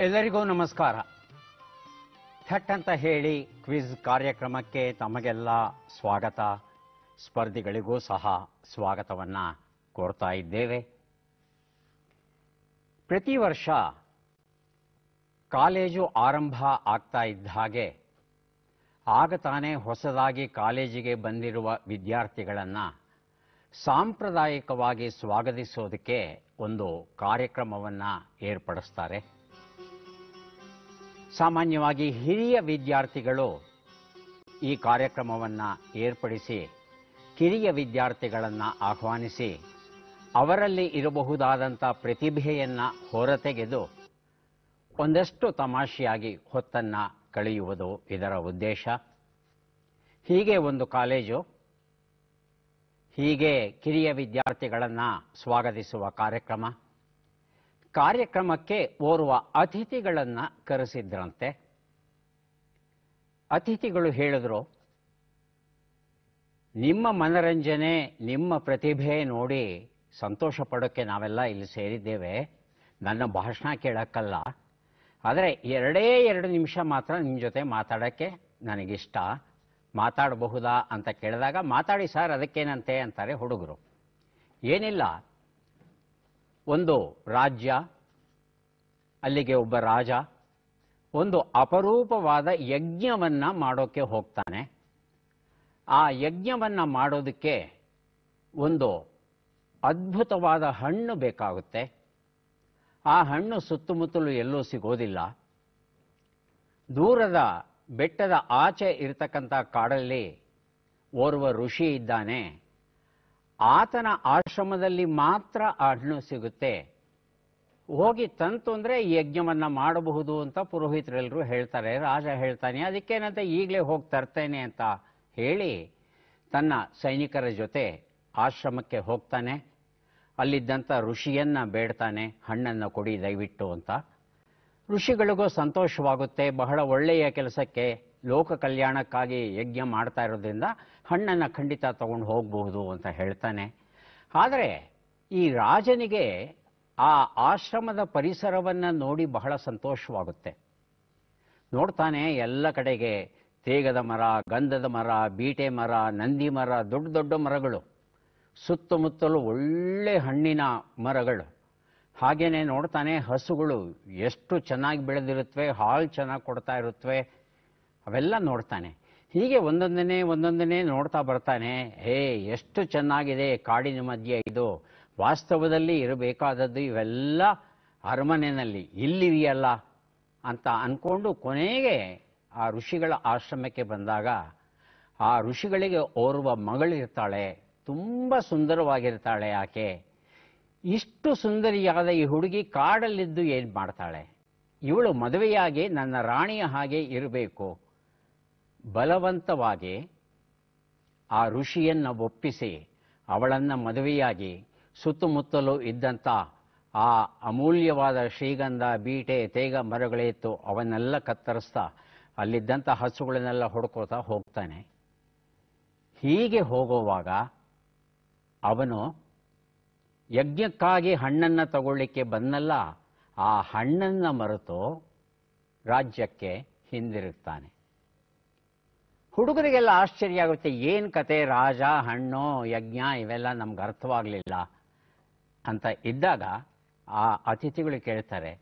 ಎಲ್ಲರಿಗೂ ನಮಸ್ಕಾರ. ಥಟ್ ಅಂತ ಹೇಳಿ ಕ್ವಿಜ್ ಕಾರ್ಯಕ್ರಮಕ್ಕೆ ತಮಗೆಲ್ಲ ಸ್ವಾಗತ. ಸ್ಪರ್ಧಿಗಳಿಗೂ ಸಹ ಸ್ವಾಗತವನ್ನ ಕೋರ್ತಾ ಇದ್ದೇವೆ. ಪ್ರತಿ ವರ್ಷ ಕಾಲೇಜು ಆರಂಭ ಆಗ್ತಾ ಇದ್ದ ಹಾಗೆ ಆಗ ತಾನೇ ಹೊಸದಾಗಿ ಕಾಲೇಜಿಗೆ ಬಂದಿರುವ ವಿದ್ಯಾರ್ಥಿಗಳನ್ನು ಸಾಂಪ್ರದಾಯಿಕವಾಗಿ ಸ್ವಾಗತಿಸೋದಕ್ಕೆ ಒಂದು ಕಾರ್ಯಕ್ರಮವನ್ನು ಏರ್ಪಡಿಸ್ತಾರೆ. ಸಾಮಾನ್ಯವಾಗಿ ಹಿರಿಯ ವಿದ್ಯಾರ್ಥಿಗಳು ಈ ಕಾರ್ಯಕ್ರಮವನ್ನು ಏರ್ಪಡಿಸಿ, ಕಿರಿಯ ವಿದ್ಯಾರ್ಥಿಗಳನ್ನು ಆಹ್ವಾನಿಸಿ, ಅವರಲ್ಲಿ ಇರಬಹುದಾದಂಥ ಪ್ರತಿಭೆಯನ್ನು ಹೊರತೆಗೆದು ಒಂದಷ್ಟು ತಮಾಷೆಯಾಗಿ ಹೊತ್ತನ್ನು ಕಳೆಯುವುದು ಇದರ ಉದ್ದೇಶ. ಹೀಗೆ ಒಂದು ಕಾಲೇಜು, ಹೀಗೆ ಕಿರಿಯ ವಿದ್ಯಾರ್ಥಿಗಳನ್ನು ಸ್ವಾಗತಿಸುವ ಕಾರ್ಯಕ್ರಮ. ಕಾರ್ಯಕ್ರಮಕ್ಕೆ ಓರ್ವ ಅತಿಥಿಗಳನ್ನು ಕರೆಸಿದ್ರಂತೆ. ಅತಿಥಿಗಳು ಹೇಳಿದ್ರು, ನಿಮ್ಮ ಮನರಂಜನೆ, ನಿಮ್ಮ ಪ್ರತಿಭೆ ನೋಡಿ ಸಂತೋಷ ಪಡೋಕ್ಕೆ ನಾವೆಲ್ಲ ಇಲ್ಲಿ ಸೇರಿದ್ದೇವೆ. ನನ್ನ ಭಾಷಣ ಕೇಳೋಕ್ಕಲ್ಲ. ಆದರೆ ಎರಡೇ ಎರಡು ನಿಮಿಷ ಮಾತ್ರ ನಿಮ್ಮ ಜೊತೆ ಮಾತಾಡೋಕ್ಕೆ ನನಗಿಷ್ಟ. ಮಾತಾಡಬಹುದಾ ಅಂತ ಕೇಳಿದಾಗ, ಮಾತಾಡಿ ಸರ್, ಅದಕ್ಕೇನಂತೆ? ಅಂತಾರೆ ಹುಡುಗರು. ಏನಿಲ್ಲ. ಒಂದು ರಾಜ್ಯ ಅಲ್ಲಿಗೆ ಒಬ್ಬ ರಾಜ ಒಂದು ಅಪರೂಪವಾದ ಯಜ್ಞವನ್ನ ಮಾಡೋಕ್ಕೆ ಹೋಗ್ತಾನೆ. ಆ ಯಜ್ಞವನ್ನ ಮಾಡೋದಕ್ಕೆ ಒಂದು ಅದ್ಭುತವಾದ ಹಣ್ಣು ಬೇಕಾಗುತ್ತೆ. ಆ ಹಣ್ಣು ಸುತ್ತಮುತ್ತಲು ಎಲ್ಲೂ ಸಿಗೋದಿಲ್ಲ. ದೂರದ ಬೆಟ್ಟದ ಆಚೆ ಇರತಕ್ಕಂಥ ಕಾಡಲ್ಲಿ ಓರ್ವ ಋಷಿ ಇದ್ದಾನೆ. ಆತನ ಆಶ್ರಮದಲ್ಲಿ ಮಾತ್ರ ಆ ಹಣ್ಣು ಸಿಗುತ್ತೆ. ಹೋಗಿ ತಂತು ಅಂದರೆ ಈ ಯಜ್ಞವನ್ನ ಮಾಡಬಹುದು ಅಂತ ಪುರೋಹಿತರೆಲ್ಲರೂ ಹೇಳ್ತಾರೆ. ರಾಜ ಹೇಳ್ತಾನೆ, ಅದಕ್ಕೇನಂತ ಈಗಲೇ ಹೋಗಿ ತರ್ತೇನೆ ಅಂತ ಹೇಳಿ ತನ್ನ ಸೈನಿಕರ ಜೊತೆ ಆಶ್ರಮಕ್ಕೆ ಹೋಗ್ತಾನೆ. ಅಲ್ಲಿದ್ದಂಥ ಋಷಿಯನ್ನ ಬೇಡ್ತಾನೆ, ಹಣ್ಣನ್ನು ಕೊಡಿ ದಯವಿಟ್ಟು ಅಂತ. ಋಷಿಗಳಿಗೂ ಸಂತೋಷವಾಗುತ್ತೆ. ಬಹಳ ಒಳ್ಳೆಯ ಕೆಲಸಕ್ಕೆ ಲೋಕ ಕಲ್ಯಾಣಕ್ಕಾಗಿ ಯಜ್ಞ ಮಾಡ್ತಾ ಇರೋದ್ರಿಂದ ಹಣ್ಣನ್ನು ಖಂಡಿತ ತಗೊಂಡು ಹೋಗಬಹುದು ಅಂತ ಹೇಳ್ತಾನೆ. ಆದರೆ ಈ ರಾಜನಿಗೆ ಆ ಆಶ್ರಮದ ಪರಿಸರವನ್ನು ನೋಡಿ ಬಹಳ ಸಂತೋಷವಾಗುತ್ತೆ. ನೋಡ್ತಾನೆ ಎಲ್ಲ ಕಡೆಗೆ ತೇಗದ ಮರ, ಗಂಧದ ಮರ, ಬೀಟೆ ಮರ, ನಂದಿ ಮರ, ದೊಡ್ಡ ದೊಡ್ಡ ಮರಗಳು. ಸುತ್ತಮುತ್ತಲು ಒಳ್ಳೆ ಹಣ್ಣಿನ ಮರಗಳು. ಹಾಗೆಯೇ ನೋಡ್ತಾನೆ ಹಸುಗಳು ಎಷ್ಟು ಚೆನ್ನಾಗಿ ಬೆಳೆದಿರುತ್ತವೆ ಹಾಲು ಚೆನ್ನಾಗಿ ಕೊಡ್ತಾ ಇರುತ್ತವೆ ಅವೆಲ್ಲ ನೋಡ್ತಾನೆ. ಹೀಗೆ ಒಂದೊಂದನೇ ಒಂದೊಂದನೇ ನೋಡ್ತಾ ಬರ್ತಾನೆ, ಹೇ, ಎಷ್ಟು ಚೆನ್ನಾಗಿದೆ ಕಾಡಿನ ಮಧ್ಯೆ ಇದು. ವಾಸ್ತವದಲ್ಲಿ ಇರಬೇಕಾದದ್ದು ಇವೆಲ್ಲ ಅರಮನೆಯಲ್ಲಿ ಇಲ್ಲಿದೆಯಲ್ಲ ಅಂತ ಅಂದ್ಕೊಂಡು ಕೊನೆಗೆ ಆ ಋಷಿಗಳ ಆಶ್ರಮಕ್ಕೆ ಬಂದಾಗ ಆ ಋಷಿಗಳಿಗೆ ಓರ್ವ ಮಗಳಿರ್ತಾಳೆ. ತುಂಬ ಸುಂದರವಾಗಿರ್ತಾಳೆ ಆಕೆ. ಇಷ್ಟು ಸುಂದರಿಯಾದ ಈ ಹುಡುಗಿ ಕಾಡಲ್ಲಿದ್ದು ಏನು ಮಾಡ್ತಾಳೆ? ಇವಳು ಮದುವೆಯಾಗಿ ನನ್ನ ರಾಣಿಯ ಹಾಗೆ ಇರಬೇಕು. ಬಲವಂತವಾಗಿ ಆ ಋಷಿಯನ್ನು ಒಪ್ಪಿಸಿ ಅವಳನ್ನು ಮದುವೆಯಾಗಿ ಸುತ್ತಮುತ್ತಲೂ ಇದ್ದಂಥ ಆ ಅಮೂಲ್ಯವಾದ ಶ್ರೀಗಂಧ, ಬೀಟೆ, ತೇಗ ಮರಗಳಿತ್ತು ಅವನ್ನೆಲ್ಲ ಕತ್ತರಿಸ್ತಾ ಅಲ್ಲಿದ್ದಂಥ ಹಸುಗಳನ್ನೆಲ್ಲ ಹೊಡ್ಕೋತಾ ಹೋಗ್ತಾನೆ. ಹೀಗೆ ಹೋಗುವಾಗ ಅವನು ಯಜ್ಞಕ್ಕಾಗಿ ಹಣ್ಣನ್ನು ತಗೊಳ್ಳಿಕ್ಕೆ ಬಂದಲ್ಲ ಆ ಹಣ್ಣನ್ನು ಮರೆತು ರಾಜ್ಯಕ್ಕೆ ಹಿಂದಿರುತ್ತಾನೆ ಹುಡುಗರಿಗೆಲ್ಲ ಆಶ್ಚರ್ಯ ಆಗುತ್ತೆ, ಏನು ಕತೆ, ರಾಜ, ಹಣ್ಣು, ಯಜ್ಞ, ಇವೆಲ್ಲ ನಮ್ಗೆ ಅರ್ಥವಾಗಲಿಲ್ಲ. ಅಂತ ಇದ್ದಾಗ ಆ ಅತಿಥಿಗಳು ಕೇಳ್ತಾರೆ,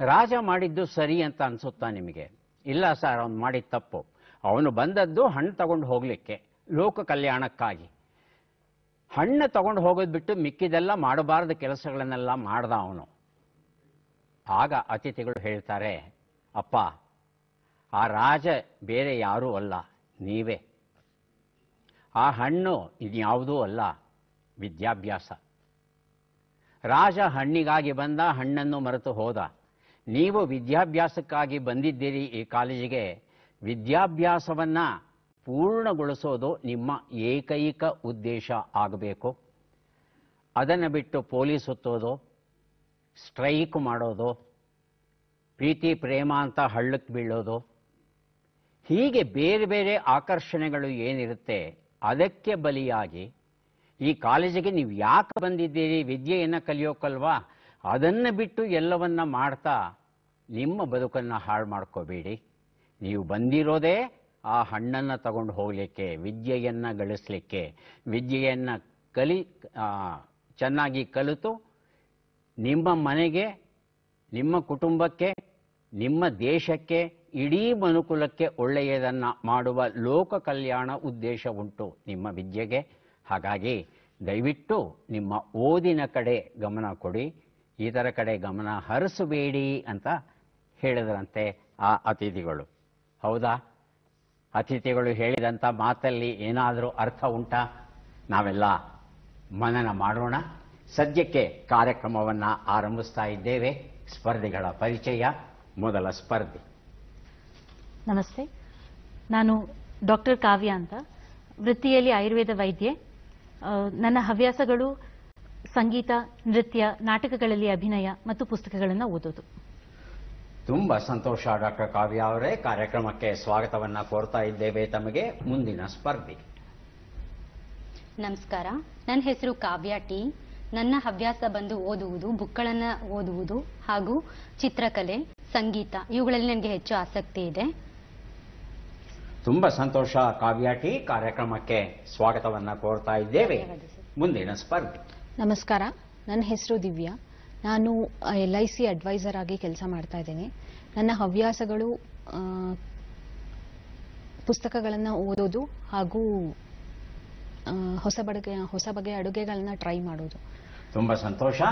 ರಾಜ ಮಾಡಿದ್ದು ಸರಿ ಅಂತ ಅನ್ಸುತ್ತಾ ನಿಮಗೆ? ಇಲ್ಲ ಸರ್, ಅವನು ಮಾಡಿದ ತಪ್ಪು. ಅವನು ಬಂದದ್ದು ಹಣ್ಣು ತಗೊಂಡು ಹೋಗಲಿಕ್ಕೆ, ಲೋಕ ಕಲ್ಯಾಣಕ್ಕಾಗಿ. ಹಣ್ಣು ತಗೊಂಡು ಹೋಗೋದು ಬಿಟ್ಟು ಮಿಕ್ಕಿದೆಲ್ಲ ಮಾಡಬಾರ್ದ ಕೆಲಸಗಳನ್ನೆಲ್ಲ ಮಾಡ್ದ ಅವನು. ಆಗ ಅತಿಥಿಗಳು ಹೇಳ್ತಾರೆ, ಅಪ್ಪ, ಆ ರಾಜ ಬೇರೆ ಯಾರೂ ಅಲ್ಲ, ನೀವೇ. ಆ ಹಣ್ಣು ಇದ್ಯಾವುದೂ ಅಲ್ಲ, ವಿದ್ಯಾಭ್ಯಾಸ. ರಾಜ ಹಣ್ಣಿಗಾಗಿ ಬಂದ ಹಣ್ಣನ್ನು ಮರೆತು ಹೋದ. ನೀವು ವಿದ್ಯಾಭ್ಯಾಸಕ್ಕಾಗಿ ಬಂದಿದ್ದೀರಿ ಈ ಕಾಲೇಜಿಗೆ. ವಿದ್ಯಾಭ್ಯಾಸವನ್ನು ಪೂರ್ಣಗೊಳಿಸೋದು ನಿಮ್ಮ ಏಕೈಕ ಉದ್ದೇಶ ಆಗಬೇಕು. ಅದನ್ನು ಬಿಟ್ಟು ಪೊಲೀಸ್ ಹೊತ್ತೋದು ಸ್ಟ್ರೈಕ್ ಮಾಡೋದು, ಪ್ರೀತಿ, ಪ್ರೇಮ ಅಂತ ಹಳ್ಳಕ್ಕೆ ಬೀಳೋದು. ಹೀಗೆ ಬೇರೆ ಬೇರೆ ಆಕರ್ಷಣೆಗಳು ಏನಿರುತ್ತೆ, ಅದಕ್ಕೆ ಬಲಿಯಾಗಿ ಈ ಕಾಲೇಜಿಗೆ ನೀವು ಯಾಕೆ ಬಂದಿದ್ದೀರಿ? ವಿದ್ಯೆಯನ್ನು ಕಲಿಯೋಕಲ್ವಾ? ಅದನ್ನು ಬಿಟ್ಟು ಎಲ್ಲವನ್ನ ಮಾಡ್ತಾ ನಿಮ್ಮ ಬದುಕನ್ನು ಹಾಳು ಮಾಡ್ಕೋಬೇಡಿ. ನೀವು ಬಂದಿರೋದೇ ಆ ಹಣ್ಣನ್ನು ತಗೊಂಡು ಹೋಗಲಿಕ್ಕೆ, ವಿದ್ಯೆಯನ್ನು ಗಳಿಸಲಿಕ್ಕೆ, ವಿದ್ಯೆಯನ್ನು ಕಲಿ ಚೆನ್ನಾಗಿ ಕಲಿತು ನಿಮ್ಮ ಮನೆಗೆ, ನಿಮ್ಮ ಕುಟುಂಬಕ್ಕೆ, ನಿಮ್ಮ ದೇಶಕ್ಕೆ, ಇಡೀ ಮನುಕುಲಕ್ಕೆ ಒಳ್ಳೆಯದನ್ನು ಮಾಡುವ ಲೋಕ ಕಲ್ಯಾಣ ಉದ್ದೇಶ ಉಂಟು ನಿಮ್ಮ ವಿದ್ಯೆಗೆ. ಹಾಗಾಗಿ ದಯವಿಟ್ಟು ನಿಮ್ಮ ಓದಿನ ಕಡೆ ಗಮನ ಕೊಡಿ ಇದರ ಕಡೆ ಗಮನ ಹರಿಸಬೇಡಿ ಅಂತ ಹೇಳಿದ್ರಂತೆ ಆ ಅತಿಥಿಗಳು. ಹೌದಾ? ಅತಿಥಿಗಳು ಹೇಳಿದಂಥ ಮಾತಲ್ಲಿ ಏನಾದರೂ ಅರ್ಥ ಉಂಟಾ? ನಾವೆಲ್ಲ ಮನನ ಮಾಡೋಣ. ಸದ್ಯಕ್ಕೆ ಕಾರ್ಯಕ್ರಮವನ್ನು ಆರಂಭಿಸ್ತಾ ಇದ್ದೇವೆ. ಸ್ಪರ್ಧಿಗಳ ಪರಿಚಯ. ಮೊದಲ ಸ್ಪರ್ಧಿ. ನಮಸ್ತೆ. ನಾನು ಡಾಕ್ಟರ್ ಕಾವ್ಯ ಅಂತ. ವೃತ್ತಿಯಲ್ಲಿ ಆಯುರ್ವೇದ ವೈದ್ಯೆ. ನನ್ನ ಹವ್ಯಾಸಗಳು ಸಂಗೀತ ನೃತ್ಯ ನಾಟಕಗಳಲ್ಲಿ ಅಭಿನಯ ಮತ್ತು ಪುಸ್ತಕಗಳನ್ನು ಓದೋದು. ತುಂಬಾ ಸಂತೋಷ ಡಾಕ್ಟರ್ ಕಾವ್ಯ ಅವರೇ. ಕಾರ್ಯಕ್ರಮಕ್ಕೆ ಸ್ವಾಗತವನ್ನ ಕೋರ್ತಾ ಇದ್ದೇವೆ ತಮಗೆ ಮುಂದಿನ ಸ್ಪರ್ಧೆ. ನಮಸ್ಕಾರ. ನನ್ನ ಹೆಸರು ಕಾವ್ಯ ಟಿ. ನನ್ನ ಹವ್ಯಾಸ ಬಂದು ಓದುವುದು ಬುಕ್ಗಳನ್ನು ಓದುವುದು ಹಾಗೂ ಚಿತ್ರಕಲೆ ಸಂಗೀತ ಇವುಗಳಲ್ಲಿ ನನಗೆ ಹೆಚ್ಚು ಆಸಕ್ತಿ ಇದೆ. ತುಂಬ ಸಂತೋಷ ಕಾವ್ಯಾಟಿ ಕಾರ್ಯಕ್ರಮಕ್ಕೆ ಸ್ವಾಗತವನ್ನ ಕೋರ್ತಾ ಇದ್ದೇವೆ. ಮುಂದಿನ ಸ್ಪರ್ಧೆ. ನಮಸ್ಕಾರ. ನನ್ನ ಹೆಸರು ದಿವ್ಯಾ. ನಾನು ಎಲ್ ಐ ಸಿ ಅಡ್ವೈಸರ್ ಆಗಿ ಕೆಲಸ ಮಾಡ್ತಾ ಇದ್ದೇನೆ. ನನ್ನ ಹವ್ಯಾಸಗಳು ಪುಸ್ತಕಗಳನ್ನು ಓದೋದು ಹಾಗೂ ಹೊಸ ಬಡಗೆ ಹೊಸ ಬಗೆಯ ಅಡುಗೆಗಳನ್ನ ಟ್ರೈ ಮಾಡೋದು. ತುಂಬ ಸಂತೋಷ.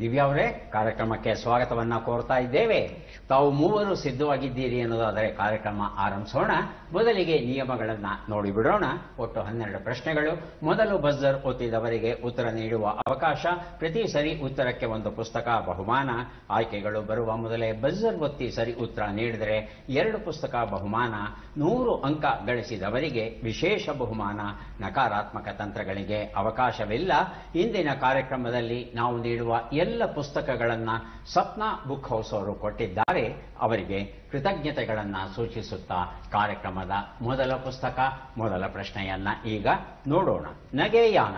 ದಿವ್ಯಾ ಅವರೇ, ಕಾರ್ಯಕ್ರಮಕ್ಕೆ ಸ್ವಾಗತವನ್ನ ಕೋರ್ತಾ ಇದ್ದೇವೆ. ತಾವು ಮೂವರು ಸಿದ್ಧವಾಗಿದ್ದೀರಿ ಅನ್ನೋದಾದರೆ ಕಾರ್ಯಕ್ರಮ ಆರಂಭಿಸೋಣ. ಮೊದಲಿಗೆ ನಿಯಮಗಳನ್ನ ನೋಡಿಬಿಡೋಣ. ಒಟ್ಟು ಹನ್ನೆರಡು ಪ್ರಶ್ನೆಗಳು. ಮೊದಲು ಬಜರ್ ಒತ್ತಿದವರಿಗೆ ಉತ್ತರ ನೀಡುವ ಅವಕಾಶ, ಪ್ರತಿ ಸರಿ ಉತ್ತರಕ್ಕೆ ಒಂದು ಪುಸ್ತಕ, ಬಹುಮಾನ. ಆಯ್ಕೆಗಳು ಬರುವ ಮೊದಲೇ ಬಜರ್ ಒತ್ತಿ ಸರಿ ಉತ್ತರ ನೀಡಿದರೆ ಎರಡು ಪುಸ್ತಕ, ಬಹುಮಾನ. ನೂರು ಅಂಕ ಗಳಿಸಿದವರಿಗೆ ವಿಶೇಷ ಬಹುಮಾನ. ನಕಾರಾತ್ಮಕ ತಂತ್ರಗಳಿಗೆ ಅವಕಾಶವಿಲ್ಲ. ಇಂದಿನ ಕಾರ್ಯಕ್ರಮದಲ್ಲಿ ನಾವು ನೀಡುವ ಎಲ್ಲ ಪುಸ್ತಕಗಳನ್ನ ಸಪ್ನ ಬುಕ್ ಹೌಸ್ ಅವರು ಕೊಟ್ಟಿದ್ದಾರೆ. ಅವರಿಗೆ ಕೃತಜ್ಞತೆಗಳನ್ನು ಸೂಚಿಸುತ್ತಾ ಕಾರ್ಯಕ್ರಮದ ಮೊದಲ ಪುಸ್ತಕ, ಮೊದಲ ಪ್ರಶ್ನೆಯನ್ನ ಈಗ ನೋಡೋಣ. ನಗೆಯಾನ.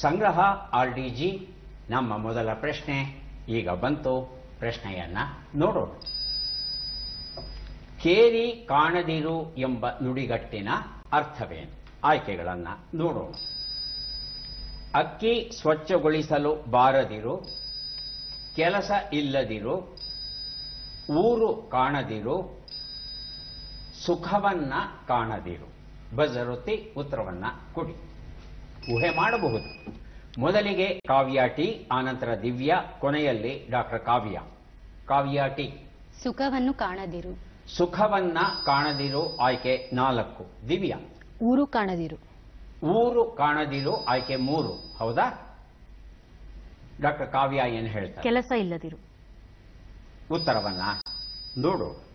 ಸಂಗ್ರಹ ಆರ್ ಡಿ ನಮ್ಮ ಮೊದಲ ಪ್ರಶ್ನೆ ಈಗ ಬಂತು. ಪ್ರಶ್ನೆಯನ್ನ ನೋಡೋಣ. ಕೇರಿ ಕಾಣದಿರು ಎಂಬ ನುಡಿಗಟ್ಟಿನ ಅರ್ಥವೇನು? ಆಯ್ಕೆಗಳನ್ನ ನೋಡೋಣ. ಅಕ್ಕಿ ಸ್ವಚ್ಛಗೊಳಿಸಲು ಬಾರದಿರು ಕೆಲಸ ಇಲ್ಲದಿರು ಊರು ಕಾಣದಿರು ಸುಖವನ್ನ ಕಾಣದಿರು. ಬಜರುತ್ತಿ ಉತ್ತರವನ್ನ ಕೊಡಿ. ಊಹೆ ಮಾಡಬಹುದು. ಮೊದಲಿಗೆ ಕಾವ್ಯ ಟಿ ಆನಂತರ ದಿವ್ಯ ಕೊನೆಯಲ್ಲಿ ಡಾಕ್ಟರ್ ಕಾವ್ಯ. ಕಾವ್ಯ ಟಿ. ಸುಖವನ್ನು ಕಾಣದಿರು. ಸುಖವನ್ನ ಕಾಣದಿರು ಆಯ್ಕೆ ನಾಲ್ಕು. ದಿವ್ಯ. ಊರು ಕಾಣದಿರು. ಊರು ಕಾಣದಿರು ಆಯ್ಕೆ ಮೂರು. ಹೌದಾ? ಡಾಕ್ಟರ್ ಕಾವ್ಯ ಏನು ಹೇಳ್ತಾರೆ? ಕೆಲಸ ಇಲ್ಲದಿರು. ಉತ್ತರವನ್ನ ನೋಡು.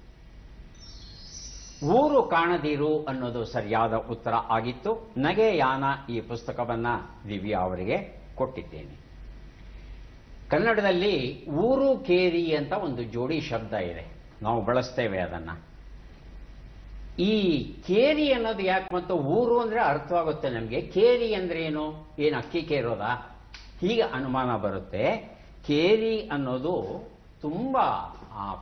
ಊರು ಕಾಣದಿರು ಅನ್ನೋದು ಸರಿಯಾದ ಉತ್ತರ ಆಗಿತ್ತು. ನಗೆಯಾನ ಈ ಪುಸ್ತಕವನ್ನ ದಿವ್ಯಾ ಅವರಿಗೆ ಕೊಟ್ಟಿದ್ದೇನೆ. ಕನ್ನಡದಲ್ಲಿ ಊರು ಕೇರಿ ಅಂತ ಒಂದು ಜೋಡಿ ಶಬ್ದ ಇದೆ. ನಾವು ಬಳಸ್ತೇವೆ ಅದನ್ನ. ಈ ಕೇರಿ ಅನ್ನೋದು ಯಾಕೆ ಮತ್ತು ಊರು ಅಂದ್ರೆ ಅರ್ಥವಾಗುತ್ತೆ ನಮಗೆ. ಕೇರಿ ಅಂದ್ರೆ ಏನು ಏನು ಅಕ್ಕಿ ಕೇರೋದಾ? ಹೀಗೆ ಅನುಮಾನ ಬರುತ್ತೆ. ಕೇರಿ ಅನ್ನೋದು ತುಂಬ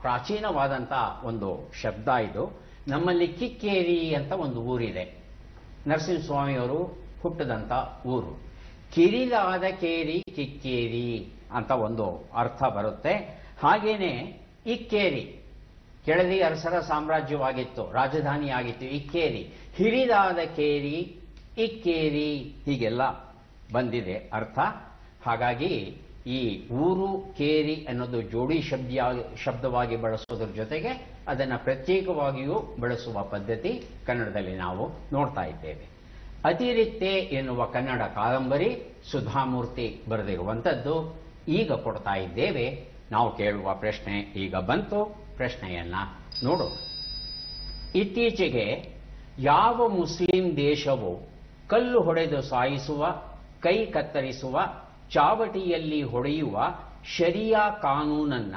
ಪ್ರಾಚೀನವಾದಂಥ ಒಂದು ಶಬ್ದ ಇದು. ನಮ್ಮಲ್ಲಿ ಕಿಕ್ಕೇರಿ ಅಂತ ಒಂದು ಊರಿದೆ. ನರಸಿಂಹಸ್ವಾಮಿಯವರು ಹುಟ್ಟಿದಂಥ ಊರು. ಕಿರಿದಾದ ಕೇರಿ, ಕಿಕ್ಕೇರಿ ಅಂತ ಒಂದು ಅರ್ಥ ಬರುತ್ತೆ. ಹಾಗೇನೆ ಇಕ್ಕೇರಿ. ಕೆಳದಿ ಅರಸರ ಸಾಮ್ರಾಜ್ಯವಾಗಿತ್ತು, ರಾಜಧಾನಿಯಾಗಿತ್ತು ಇಕ್ಕೇರಿ. ಹಿರಿದಾದ ಕೇರಿ, ಇಕ್ಕೇರಿ ಹೀಗೆಲ್ಲ ಬಂದಿದೆ ಅರ್ಥ. ಹಾಗಾಗಿ ಈ ಊರು, ಕೇರಿ ಅನ್ನೋದು ಜೋಡಿ ಶಬ್ದ ಶಬ್ದವಾಗಿ ಬಳಸೋದ್ರ ಜೊತೆಗೆ ಅದನ್ನು ಪ್ರತ್ಯೇಕವಾಗಿಯೂ ಬಳಸುವ ಪದ್ಧತಿ ಕನ್ನಡದಲ್ಲಿ ನಾವು ನೋಡ್ತಾ ಇದ್ದೇವೆ. ಅತಿರಿಕ್ತೆ ಎನ್ನುವ ಕನ್ನಡ ಕಾದಂಬರಿ ಸುಧಾಮೂರ್ತಿ ಬರೆದಿರುವಂಥದ್ದು. ಈಗ ಕೊಡ್ತಾ ಇದ್ದೇವೆ. ನಾವು ಕೇಳುವ ಪ್ರಶ್ನೆ ಈಗ ಬಂತು. ಪ್ರಶ್ನೆಯನ್ನ ನೋಡೋಣ. ಇತ್ತೀಚೆಗೆ ಯಾವ ಮುಸ್ಲಿಂ ದೇಶವು ಕಲ್ಲು ಹೊಡೆದು ಸಾಯಿಸುವ, ಕೈ ಕತ್ತರಿಸುವ ಚಾವಟಿಯಲ್ಲಿ ಹೊಡೆಯುವ ಶರಿಯಾ ಕಾನೂನನ್ನ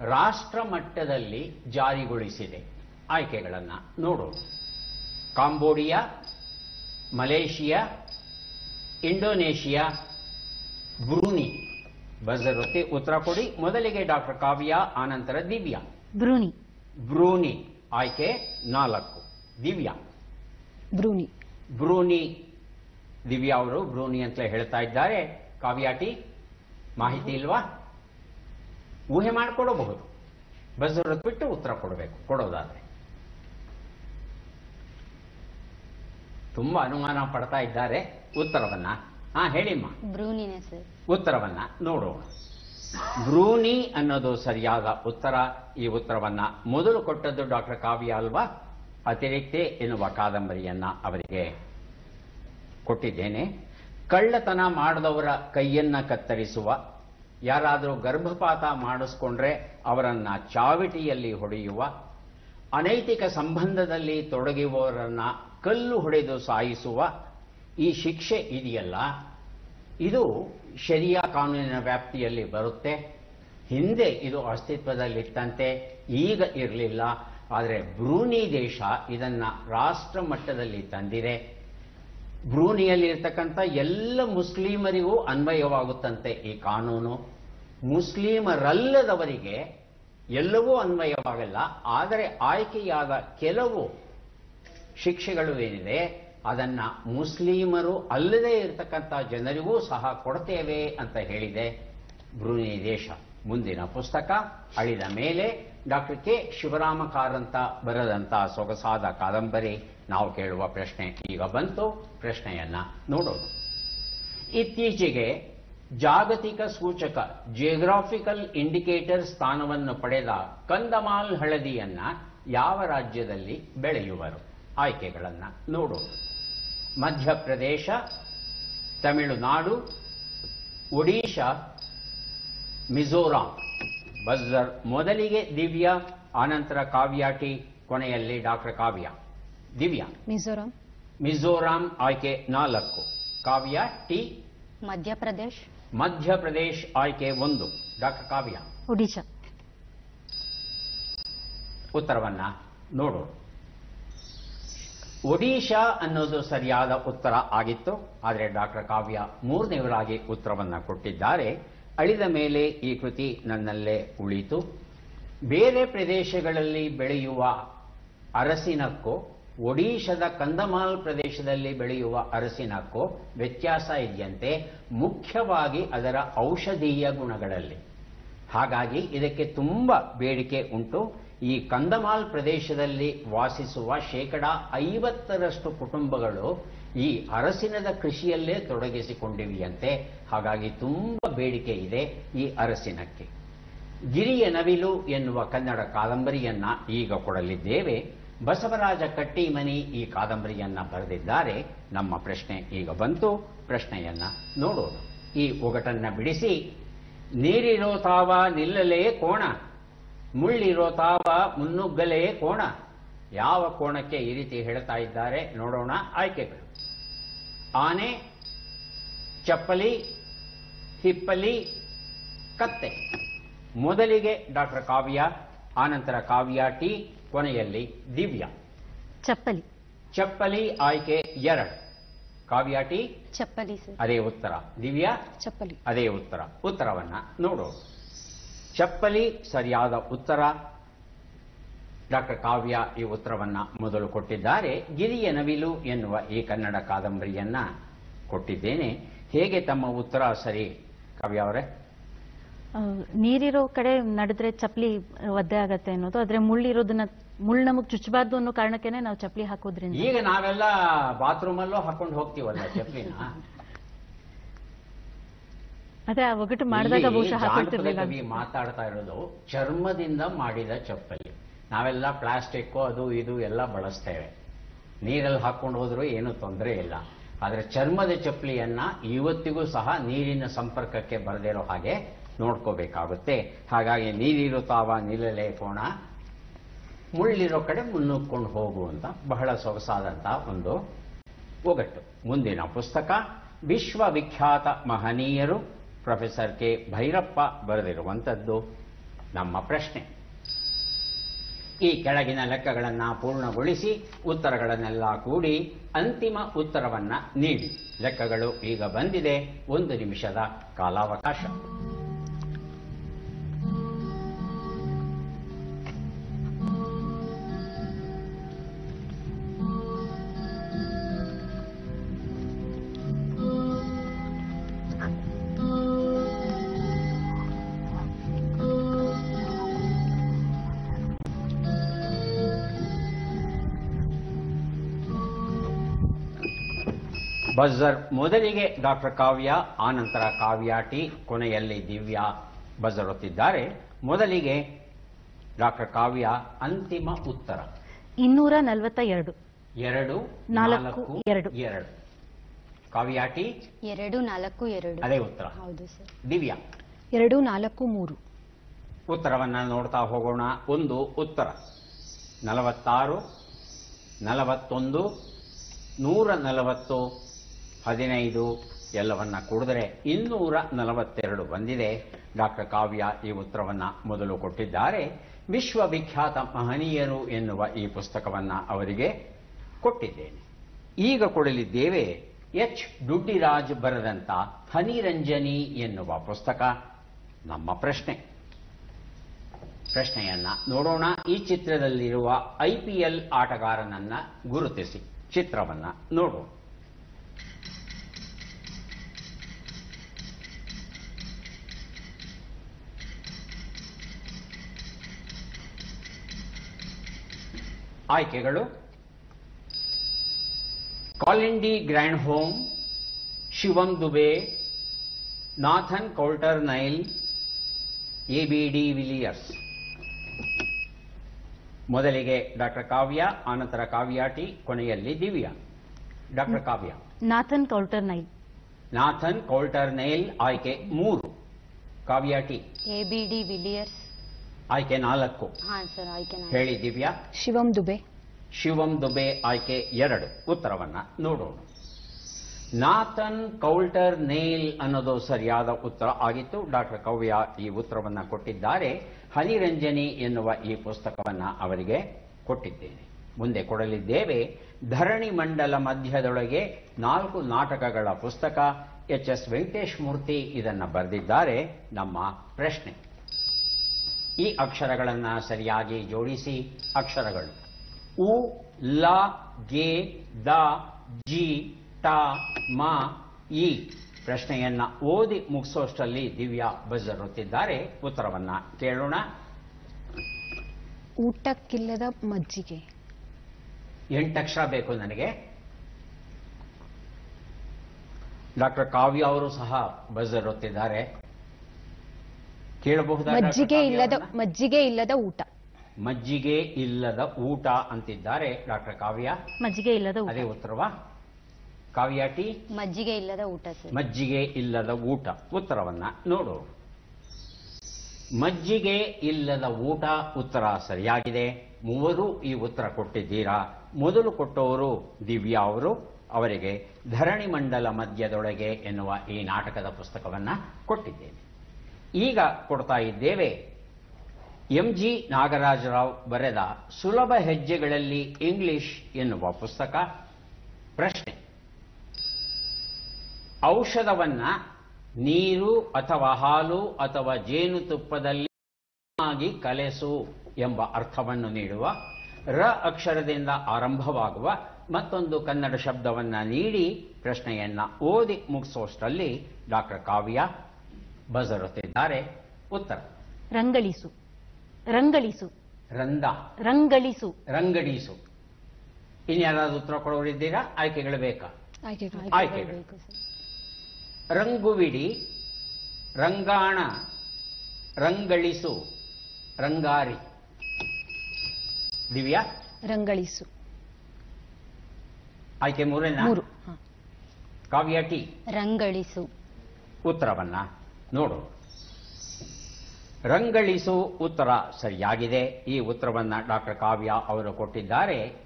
ರಾಷ್ಟ್ರ ಮಟ್ಟದಲ್ಲಿ ಜಾರಿಗೊಳಿಸಿದೆ. ಆಯ್ಕೆಗಳನ್ನು ನೋಡೋಣ. Cambodia Malaysia Indonesia Brunei. ಬಜರುತ್ತಿ ಉತ್ತರ ಕೊಡಿ. ಮೊದಲಿಗೆ ಡಾಕ್ಟರ್ ಕಾವ್ಯ ಆನಂತರ ದಿವ್ಯಾ. ಬ್ರೂನಿ. ಬ್ರೂನಿ. ಆಯ್ಕೆ ನಾಲ್ಕು. ದಿವ್ಯಾ. ಬ್ರೂನಿ. ಬ್ರೂನಿ. ದಿವ್ಯಾ ಅವರು ಬ್ರೂನಿ ಅಂತಲೇ ಹೇಳ್ತಾ ಇದ್ದಾರೆ. ಕಾವ್ಯಾಟಿ ಮಾಹಿತಿ ಇಲ್ವಾ? ಊಹೆ ಮಾಡಿಕೊಡಬಹುದು. ಬಜರ್ ಬಿಟ್ಟು ಉತ್ತರ ಕೊಡಬೇಕು ಕೊಡೋದಾದ್ರೆ. ತುಂಬಾ ಅನುಮಾನ ಪಡ್ತಾ ಇದ್ದಾರೆ. ಉತ್ತರವನ್ನ ಹಾ ಹೇಳಿಮ್ಮ. ಬ್ರೂನಿನೇ ಸರ್. ಉತ್ತರವನ್ನ ನೋಡೋಣ. ಬ್ರೂನಿ ಅನ್ನೋದು ಸರಿಯಾದ ಉತ್ತರ. ಈ ಉತ್ತರವನ್ನ ಮೊದಲು ಕೊಟ್ಟದ್ದು ಡಾಕ್ಟರ್ ಕಾವ್ಯ ಅಲ್ವಾ? ಅತಿರಿಕ್ತೆ ಎನ್ನುವ ಕಾದಂಬರಿಯನ್ನ ಅವರಿಗೆ ಕೊಟ್ಟಿದ್ದೇನೆ. ಕಳ್ಳತನ ಮಾಡಿದವರ ಕೈಯನ್ನ ಕತ್ತರಿಸುವ. ಯಾರಾದರೂ ಗರ್ಭಪಾತ ಮಾಡಿಸ್ಕೊಂಡ್ರೆ ಅವರನ್ನು ಚಾವಿಟಿಯಲ್ಲಿ ಹೊಡೆಯುವ. ಅನೈತಿಕ ಸಂಬಂಧದಲ್ಲಿ ತೊಡಗುವವರನ್ನ ಕಲ್ಲು ಹೊಡೆದು ಸಾಯಿಸುವ. ಈ ಶಿಕ್ಷೆ ಇದೆಯಲ್ಲ? ಇದು ಶರಿಯಾ ಕಾನೂನಿನ ವ್ಯಾಪ್ತಿಯಲ್ಲಿ ಬರುತ್ತೆ. ಹಿಂದೆ ಇದು ಅಸ್ತಿತ್ವದಲ್ಲಿತ್ತಂತೆ, ಈಗ ಇರಲಿಲ್ಲ. ಆದರೆ ಬ್ರೂನಿ ದೇಶ ಇದನ್ನ ರಾಷ್ಟ್ರ ಮಟ್ಟದಲ್ಲಿ ತಂದಿದೆ. ಬ್ರೂನಿಯಲ್ಲಿರ್ತಕ್ಕಂಥ ಎಲ್ಲ ಮುಸ್ಲಿಮರಿಗೂ ಅನ್ವಯವಾಗುತ್ತಂತೆ ಈ ಕಾನೂನು. ಮುಸ್ಲಿಮರಲ್ಲದವರಿಗೆ ಎಲ್ಲವೂ ಅನ್ವಯವಾಗಲ್ಲ, ಆದರೆ ಆಯ್ಕೆಯಾದ ಕೆಲವು ಶಿಕ್ಷೆಗಳು ಏನಿದೆ, ಅದನ್ನ ಮುಸ್ಲಿಮರು ಅಲ್ಲದೇ ಇರತಕ್ಕಂಥ ಜನರಿಗೂ ಸಹ ಕೊಡ್ತೇವೆ ಅಂತ ಹೇಳಿದೆ ಭ್ರೂಣಿ ದೇಶ. ಮುಂದಿನ ಪುಸ್ತಕ, ಅಳಿದ ಮೇಲೆ ಡಾಕ್ಟರ್ ಕೆ. ಶಿವರಾಮ ಕಾರಂತ ಬರೆದಂಥ ಸೊಗಸಾದ ಕಾದಂಬರಿ ನಾವು ಕೇಳುವ ಪ್ರಶ್ನೆ ಈಗ ಬಂತು. ಪ್ರಶ್ನೆಯನ್ನ ನೋಡೋಣ. ಇತ್ತೀಚೆಗೆ ಜಾಗತಿಕ ಸೂಚಕ ಜಿಯೋಗ್ರಾಫಿಕಲ್ ಇಂಡಿಕೇಟರ್ ಸ್ಥಾನವನ್ನು ಪಡೆದ ಕಂದಮಾಲ್ ಹಳದಿಯನ್ನ ಯಾವ ರಾಜ್ಯದಲ್ಲಿ ಬೆಳೆಯುವರು? ಆಯ್ಕೆಗಳನ್ನ ನೋಡೋಣ. ಮಧ್ಯಪ್ರದೇಶ, ತಮಿಳುನಾಡು, ಒಡಿಶಾ, ಮಿಜೋರಾಂ. ಬಜರ್ ಮೊದಲಿಗೆ ದಿವ್ಯ ಆನಂತರ ಕಾವ್ಯಾಟಿ ಕೊನೆಯಲ್ಲಿ ಡಾಕ್ಟರ್ ಕಾವ್ಯ. ದಿವ್ಯಾ. ಮಿಜೋರಾಂ. ಮಿಜೋರಾಂ ಆಯ್ಕೆ ನಾಲ್ಕು. ಕಾವ್ಯ ಟಿ. ಮಧ್ಯಪ್ರದೇಶ್. ಮಧ್ಯಪ್ರದೇಶ್ ಆಯ್ಕೆ ಒಂದು. ಡಾಕ್ಟರ್ ಕಾವ್ಯ. ಒಡಿಶಾ. ಉತ್ತರವನ್ನ ನೋಡೋಣ ಒಡಿಶಾ ಅನ್ನೋದು ಸರಿಯಾದ ಉತ್ತರ ಆಗಿತ್ತು ಆದರೆ ಡಾಕ್ಟರ್ ಕಾವ್ಯ ಮೂರನೇವರಾಗಿ ಉತ್ತರವನ್ನ ಕೊಟ್ಟಿದ್ದಾರೆ. ಅಳಿದ ಮೇಲೆ ಈ ಕೃತಿ ನನ್ನಲ್ಲೇ ಉಳಿತು. ಬೇರೆ ಪ್ರದೇಶಗಳಲ್ಲಿ ಬೆಳೆಯುವ ಅರಸಿನಕ್ಕೋ, ಒಡಿಶಾದ ಕಂದಮಾಲ್ ಪ್ರದೇಶದಲ್ಲಿ ಬೆಳೆಯುವ ಅರಸಿನಕ್ಕೋ ವ್ಯತ್ಯಾಸ ಇದೆಯಂತೆ, ಮುಖ್ಯವಾಗಿ ಅದರ ಔಷಧೀಯ ಗುಣಗಳಲ್ಲಿ. ಹಾಗಾಗಿ ಇದಕ್ಕೆ ತುಂಬ ಬೇಡಿಕೆ ಉಂಟು. ಈ ಕಂದಮಾಲ್ ಪ್ರದೇಶದಲ್ಲಿ ವಾಸಿಸುವ ಶೇಕಡ ಐವತ್ತರಷ್ಟು ಕುಟುಂಬಗಳು ಈ ಅರಸಿನದ ಕೃಷಿಯಲ್ಲೇ ತೊಡಗಿಸಿಕೊಂಡಿವೆಯಂತೆ. ಹಾಗಾಗಿ ತುಂಬ ಬೇಡಿಕೆ ಇದೆ ಈ ಅರಸಿನಕ್ಕೆ. ಗಿರಿಯ ನವಿಲು ಎನ್ನುವ ಕನ್ನಡ ಕಾದಂಬರಿಯನ್ನ ಈಗ ಕೊಡಲಿದ್ದೇವೆ. ಬಸವರಾಜ ಕಟ್ಟಿಮನಿ ಈ ಕಾದಂಬರಿಯನ್ನ ಬರೆದಿದ್ದಾರೆ. ನಮ್ಮ ಪ್ರಶ್ನೆ ಈಗ ಬಂತು. ಪ್ರಶ್ನೆಯನ್ನ ನೋಡೋಣ. ಈ ಒಗಟನ್ನ ಬಿಡಿಸಿ. ನೀರಿರೋ ತಾವ ನಿಲ್ಲಲೇ ಕೋಣ. ಮುಳ್ಳಿರೋ ತಾವ ಮುನ್ನುಗ್ಗಲೇ ಕೋಣ. ಯಾವ ಕೋಣಕ್ಕೆ ಈ ರೀತಿ ಹೇಳ್ತಾ ಇದ್ದಾರೆ ನೋಡೋಣ. ಆಯ್ಕೆಗಳು ಆನೆ ಚಪ್ಪಲಿ ಹಿಪ್ಪಲಿ ಕತ್ತೆ. ಮೊದಲಿಗೆ ಡಾಕ್ಟರ್ ಕಾವ್ಯ ಆನಂತರ ಕಾವ್ಯ ಟಿ ಕೊನೆಯಲ್ಲಿ ದಿವ್ಯ. ಚಪ್ಪಲಿ. ಚಪ್ಪಲಿ ಆಯ್ಕೆ ಎರಡು. ಕಾವ್ಯ ಟಿ? ಚಪ್ಪಲಿ ಅದೇ ಉತ್ತರ. ದಿವ್ಯಾ? ಚಪ್ಪಲಿ. ಅದೇ ಉತ್ತರ. ಉತ್ತರವನ್ನ ನೋಡೋಣ. ಚಪ್ಪಲಿ ಸರಿಯಾದ ಉತ್ತರ. ಡಾಕ್ಟರ್ ಕಾವ್ಯ ಈ ಉತ್ತರವನ್ನ ಮೊದಲು ಕೊಟ್ಟಿದ್ದಾರೆ. ಗಿರಿಯ ನವಿಲು ಎನ್ನುವ ಈ ಕನ್ನಡ ಕಾದಂಬರಿಯನ್ನ ಕೊಟ್ಟಿದ್ದೇನೆ. ಹೇಗೆ ತಮ್ಮ ಉತ್ತರ ಸರಿ ಕಾವ್ಯ ಅವರೇ? ನೀರಿರೋ ಕಡೆ ನಡೆದ್ರೆ ಚಪ್ಪಲಿ ಒದ್ದೆ ಆಗತ್ತೆ ಅನ್ನೋದು ಆದ್ರೆ ಮುಳ್ಳಿರೋದನ್ನ ಮುಳ್ಳು ನಮಗ್ ಚುಚ್ಚಬಾರ್ದು ಅನ್ನೋ ಕಾರಣಕ್ಕೆ ನಾವು ಚಪ್ಪಲಿ ಹಾಕೋದ್ರಿಂದ. ಈಗ ನಾವೆಲ್ಲ ಬಾತ್ರೂಮಲ್ಲೂ ಹಾಕೊಂಡು ಹೋಗ್ತೀವಲ್ಲ ಚಪ್ಪಲಿನ? ಅದೇ ಆ ಒಗಟು ಮಾಡಿದಾಗ ಬಹುಶಃ ಹಾಕೊಳ್ತಿರ್ಲಿಲ್ಲ ಮಾತಾಡ್ತಾ ಇರೋದು ಚರ್ಮದಿಂದ ಮಾಡಿದ ಚಪ್ಪಲಿ. ನಾವೆಲ್ಲ ಪ್ಲಾಸ್ಟಿಕ್ಕು ಅದು ಇದು ಎಲ್ಲ ಬಳಸ್ತೇವೆ. ನೀರಲ್ಲಿ ಹಾಕ್ಕೊಂಡು ಹೋದರೂ ಏನು ತೊಂದರೆ ಇಲ್ಲ. ಆದರೆ ಚರ್ಮದ ಚಪ್ಪಲಿಯನ್ನ ಇವತ್ತಿಗೂ ಸಹ ನೀರಿನ ಸಂಪರ್ಕಕ್ಕೆ ಬರದಿರೋ ಹಾಗೆ ನೋಡ್ಕೋಬೇಕಾಗುತ್ತೆ. ಹಾಗಾಗಿ ನೀರಿರೋ ತಾವ ನಿಲ್ಲಲೇ ಕೋಣ ಮುಳ್ಳಿರೋ ಕಡೆ ಮುನ್ನುಗ್ಕೊಂಡು ಹೋಗು ಅಂತ ಬಹಳ ಸೊಗಸಾದಂತಹ ಒಂದು ಒಗಟ್ಟು. ಮುಂದಿನ ಪುಸ್ತಕ, ವಿಶ್ವವಿಖ್ಯಾತ ಮಹನೀಯರು ಪ್ರೊಫೆಸರ್ ಕೆ ಭೈರಪ್ಪ ಬರೆದಿರುವಂಥದ್ದು ನಮ್ಮ ಪ್ರಶ್ನೆ. ಈ ಕೆಳಗಿನ ಲೆಕ್ಕಗಳನ್ನು ಪೂರ್ಣಗೊಳಿಸಿ ಉತ್ತರಗಳನ್ನೆಲ್ಲ ಕೂಡಿ ಅಂತಿಮ ಉತ್ತರವನ್ನು ನೀಡಿ. ಲೆಕ್ಕಗಳು ಈಗ ಬಂದಿದೆ. ಒಂದು ನಿಮಿಷದ ಕಾಲಾವಕಾಶ. ಬಜರ್ ಮೊದಲಿಗೆ ಡಾಕ್ಟರ್ ಕಾವ್ಯ ಆನಂತರ ಕಾವ್ಯ ಟಿ ಕೊನೆಯಲ್ಲಿ ದಿವ್ಯಾ ಬಜರ್ ಒತ್ತಿದ್ದಾರೆ. ಮೊದಲಿಗೆ ಡಾಕ್ಟರ್ ಕಾವ್ಯ ಅಂತಿಮ ಉತ್ತರ. ಇನ್ನೂರ ನಲವತ್ತ ಎರಡು ಎರಡು ನಾಲ್ಕು, ಎರಡು. ಎರಡು. ಕಾವ್ಯಾಟಿ ಎರಡು ನಾಲ್ಕು ಎರಡು. ಅದೇ ಉತ್ತರ. ಹೌದು ಸರ್. ದಿವ್ಯಾ? ಎರಡು ನಾಲ್ಕು ಮೂರು. ಉತ್ತರವನ್ನ ನೋಡ್ತಾ ಹೋಗೋಣ. ಒಂದು ಉತ್ತರ. ನಲವತ್ತಾರು ನಲವತ್ತೊಂದು ನೂರ ನಲವತ್ತು. ಹದಿನೈದು ಎಲ್ಲವನ್ನ ಕೂಡಿದ್ರೆ ಇನ್ನೂರ ನಲವತ್ತೆರಡು ಬಂದಿದೆ. ಡಾಕ್ಟರ್ ಕಾವ್ಯ ಈ ಉತ್ತರವನ್ನ ಮೊದಲು ಕೊಟ್ಟಿದ್ದಾರೆ. ವಿಶ್ವವಿಖ್ಯಾತ ಮಹನೀಯರು ಎನ್ನುವ ಈ ಪುಸ್ತಕವನ್ನ ಅವರಿಗೆ ಕೊಟ್ಟಿದ್ದೇನೆ. ಈಗ ಕೊಡಲಿದ್ದೇವೆ ಎಚ್. ಡುಡ್ಡಿರಾಜ್ ಬರೆದಂತ ಹನಿರಂಜನಿ ಎನ್ನುವ ಪುಸ್ತಕ. ನಮ್ಮ ಪ್ರಶ್ನೆ. ಪ್ರಶ್ನೆಯನ್ನ ನೋಡೋಣ. ಈ ಚಿತ್ರದಲ್ಲಿರುವ ಐಪಿಎಲ್ ಆಟಗಾರನನ್ನ ಗುರುತಿಸಿ. ಚಿತ್ರವನ್ನ ನೋಡೋಣ. ಆಯ್ಕೆಗಳು. Colin de Grandhomme Shivam Dube Nathan Coulter Nile A B de Villiers. ಮೊದಲಿಗೆ ಡಾಕ್ಟರ್ ಕಾವ್ಯ ಆನಂತರ ಕಾವ್ಯಾಟಿ ಕೊನೆಯಲ್ಲಿ Divya. Doctor Kavya. Nathan Coulter Nile. Nathan Coulter Nile ಆಯ್ಕೆ ಮೂರು. Kavya T. A B de Villiers. ಆಯ್ಕೆ ನಾಲ್ಕು. ಹಾ ಸರ್ ಆಯ್ಕೆ ನಾನು ಹೇಳಿ ದಿವ್ಯಾ. ಶಿವಂ ದುಬೆ. ಶಿವಂ ದುಬೆ ಆಯ್ಕೆ ಎರಡು. ಉತ್ತರವನ್ನ ನೋಡೋಣ. ನಾಥನ್ ಕೌಲ್ಟರ್ ನೇಲ್ ಅನ್ನೋದು ಸರಿಯಾದ ಉತ್ತರ ಆಗಿತ್ತು. ಡಾಕ್ಟರ್ ಕವ್ಯ ಈ ಉತ್ತರವನ್ನ ಕೊಟ್ಟಿದ್ದಾರೆ. ಹನಿರಂಜನಿ ಎನ್ನುವ ಈ ಪುಸ್ತಕವನ್ನ ಅವರಿಗೆ ಕೊಟ್ಟಿದ್ದೇನೆ. ಮುಂದೆ ಕೊಡಲಿದ್ದೇವೆ. ಧರಣಿ ಮಂಡಲ ಮಧ್ಯದೊಳಗೆ ನಾಲ್ಕು ನಾಟಕಗಳ ಪುಸ್ತಕ ಎಚ್ ಎಸ್ ವೆಂಕಟೇಶ್ ಮೂರ್ತಿ ಇದನ್ನ ಬರೆದಿದ್ದಾರೆ. ನಮ್ಮ ಪ್ರಶ್ನೆ. ಈ ಅಕ್ಷರಗಳನ್ನು ಸರಿಯಾಗಿ ಜೋಡಿಸಿ ಅಕ್ಷರಗಳು. ಉ ಲ ಗೆ ದ ಜಿ ಟ ಮ ಈ ಪ್ರಶ್ನೆಯನ್ನ ಓದಿ ಮುಗಿಸೋಷ್ಟರಲ್ಲಿ ದಿವ್ಯಾ ಬಜರುತ್ತಿದ್ದಾರೆ. ಉತ್ತರವನ್ನ ಕೇಳೋಣ. ಊಟಕ್ಕಿಲ್ಲದ ಮಜ್ಜಿಗೆ. ಎಂಟಕ್ಷರ ಬೇಕು ನನಗೆ. ಡಾಕ್ಟರ್ ಕಾವ್ಯ ಅವರು ಸಹ ಬಜರ್ ಕೇಳಬಹುದಾ ಮಜ್ಜಿಗೆ ಇಲ್ಲದ? ಮಜ್ಜಿಗೆ ಇಲ್ಲದ ಊಟ. ಮಜ್ಜಿಗೆ ಇಲ್ಲದ ಊಟ ಅಂತಿದ್ದಾರೆ ಡಾಕ್ಟರ್ ಕಾವ್ಯ. ಮಜ್ಜಿಗೆ ಇಲ್ಲದ ಊಟ. ಅದೇ ಉತ್ತರವಾ. ಕಾವ್ಯ ಟಿ? ಮಜ್ಜಿಗೆ ಇಲ್ಲದ ಊಟ ಸರ್. ಮಜ್ಜಿಗೆ ಇಲ್ಲದ ಊಟ. ಉತ್ತರವನ್ನ ನೋಡು. ಮಜ್ಜಿಗೆ ಇಲ್ಲದ ಊಟ ಉತ್ತರ ಸರಿಯಾಗಿದೆ. ಮೂವರು ಈ ಉತ್ತರ ಕೊಟ್ಟಿದ್ದೀರಾ? ಮೊದಲು ಕೊಟ್ಟವರು ದಿವ್ಯಾ ಅವರು. ಅವರಿಗೆ ಧರಣಿ ಮಂಡಲ ಮಧ್ಯದೊಳಗೆ ಎನ್ನುವ ಈ ನಾಟಕದ ಪುಸ್ತಕವನ್ನ ಕೊಟ್ಟಿದ್ದೇನೆ. ಈಗ ಕೊಡ್ತಾ ಇದ್ದೇವೆ. ಎಂ ಜಿ ನಾಗರಾಜರಾವ್ ಬರೆದ ಸುಲಭ ಹೆಜ್ಜೆಗಳಲ್ಲಿ ಇಂಗ್ಲಿಷ್ ಎನ್ನುವ ಪುಸ್ತಕ. ಪ್ರಶ್ನೆ. ಔಷಧವನ್ನ ನೀರು ಅಥವಾ ಹಾಲು ಅಥವಾ ಜೇನುತುಪ್ಪದಲ್ಲಿ ಆಗಿ ಕಲೆಸು ಎಂಬ ಅರ್ಥವನ್ನು ನೀಡುವ ರ ಅಕ್ಷರದಿಂದ ಆರಂಭವಾಗುವ ಮತ್ತೊಂದು ಕನ್ನಡ ಶಬ್ದವನ್ನ ನೀಡಿ ಪ್ರಶ್ನೆಯನ್ನ ಓದಿ ಮುಗಿಸುವಷ್ಟರಲ್ಲಿ ಡಾಕ್ಟರ್ ಕಾವ್ಯ ಬಜರುತ್ತಿದ್ದಾರೆ ಉತ್ತರ. ರಂಗಳಿಸು. ರಂಗಳಿಸು. ರಂದ ರಂಗಳಿಸು. ರಂಗಡಿಸು. ಇನ್ಯಾರಾದ್ರೂ ಉತ್ತರ ಕೊಡೋರಿದ್ದೀರಾ? ಆಯ್ಕೆಗಳು ಬೇಕಾ? ಆಯ್ಕೆಗಳು. ರಂಗುವಿಡಿ ರಂಗಾಣ ರಂಗಳಿಸು ರಂಗಾರಿ. ದಿವ್ಯಾ? ರಂಗಳಿಸು. ಆಯ್ಕೆ ಮೂರನೇ? ಮೂರು. ಕಾವ್ಯ ಟಿ. ರಂಗಳಿಸು. ಉತ್ತರವನ್ನ. ನೋಡು. ರಂಗಳಿಸು ಉತ್ತರ ಸರಿಯಾಗಿದೆ. ಈ ಉತ್ತರವನ್ನ ಡಾಕ್ಟರ್ ಕಾವ್ಯ ಅವರು ಕೊಟ್ಟಿದ್ದಾರೆ.